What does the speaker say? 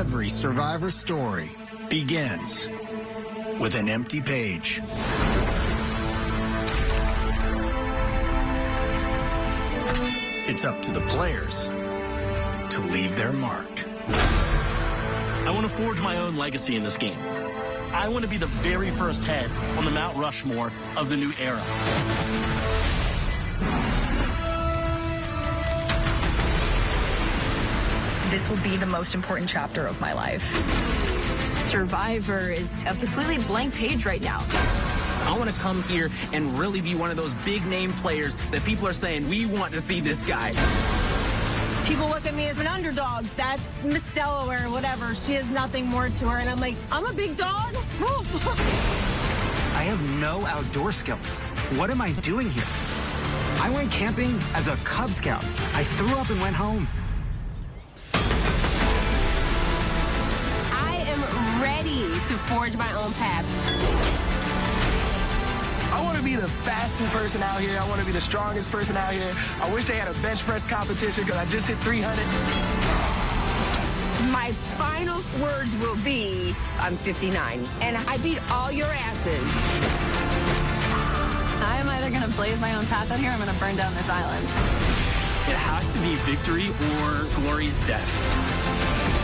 Every survivor story begins with an empty page. It's up to the players to leave their mark. I want to forge my own legacy in this game. I want to be the very first head on the Mount Rushmore of the new era. This will be the most important chapter of my life. Survivor is a completely blank page right now. I want to come here and really be one of those big name players that people are saying, we want to see this guy. People look at me as an underdog. That's Miss Delaware, whatever. She has nothing more to her. And I'm like, I'm a big dog? I have no outdoor skills. What am I doing here? I went camping as a Cub Scout. I threw up and went home. Forge my own path. I want to be the fastest person out here. I want to be the strongest person out here. I wish they had a bench press competition because I just hit 300. My final words will be, I'm 59, and I beat all your asses. I'm either going to blaze my own path out here or I'm going to burn down this island. It has to be victory or glorious death.